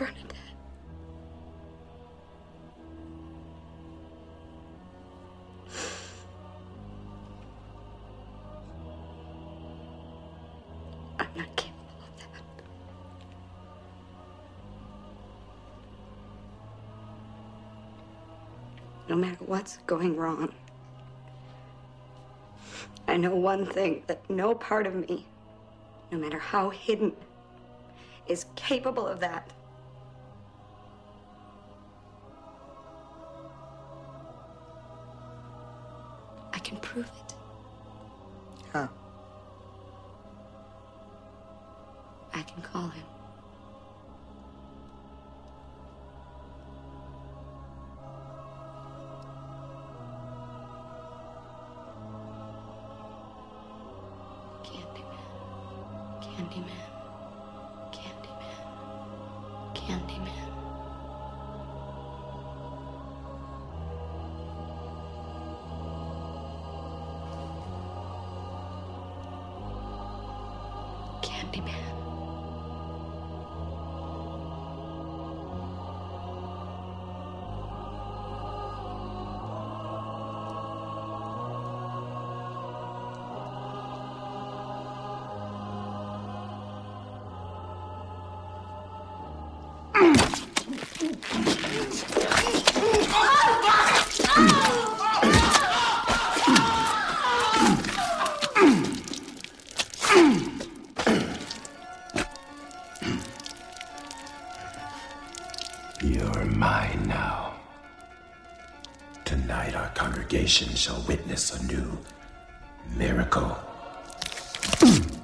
Bernadette. I'm not capable of that. No matter what's going wrong, I know one thing that no part of me, no matter how hidden, is capable of that. Can prove it. How? I can call him. Candyman. Candyman. Candyman. Candyman. Candyman. You're mine now. Tonight, our congregation shall witness a new miracle.